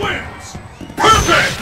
wins! Perfect!